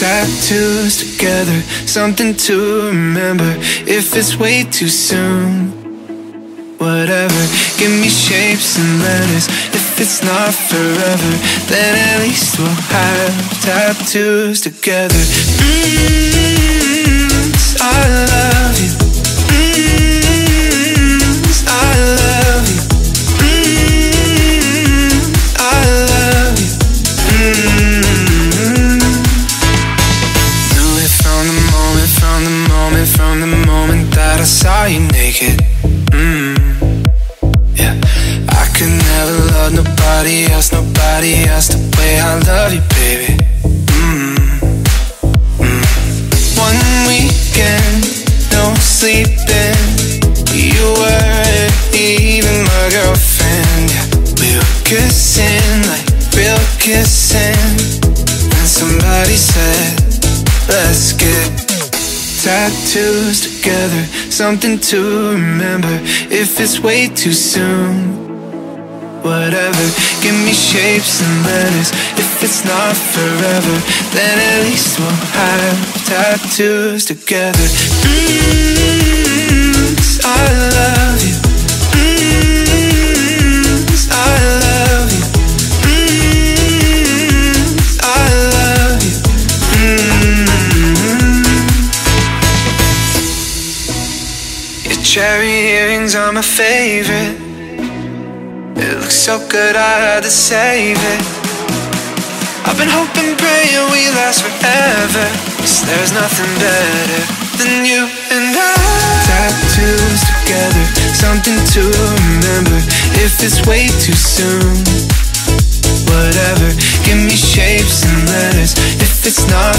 Tattoos together, something to remember. If it's way too soon, whatever. Give me shapes and letters. If it's not forever, then at least we'll have tattoos together. Mm, I love you. You naked. Mm. Yeah, I could never love nobody else, nobody else the way I love you, baby. Mm. Mm. One weekend, no sleeping. You weren't even my girlfriend. Yeah, we were kissing like real kissing. And somebody said, Let's get tattoos together, something to remember. If it's way too soon, whatever. Give me shapes and letters. If it's not forever, then at least we'll have tattoos together. Mm, Cherry earrings are my favorite. It looks so good, I had to save it. I've been hoping, praying we last forever. Cause there's nothing better than you and I. Tattoos together, something to remember. If it's way too soon, whatever. Give me shapes and letters. If it's not